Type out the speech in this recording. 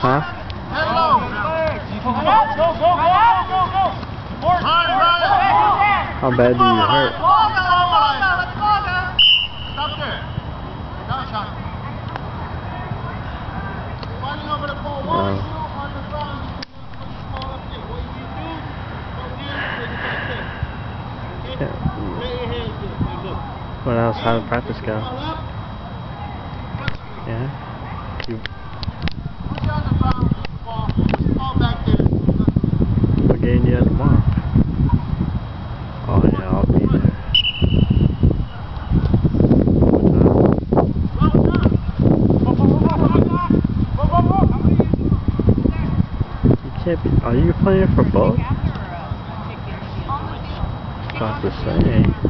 Huh? Hello! Go! Go! Go! Go! Go! Go! Go! How bad do you hurt? Stop there. Down shot. Fighting over the pole. Wow. Have tomorrow? Oh yeah, I'll be there. You can't be. Are you playing for both? About to say.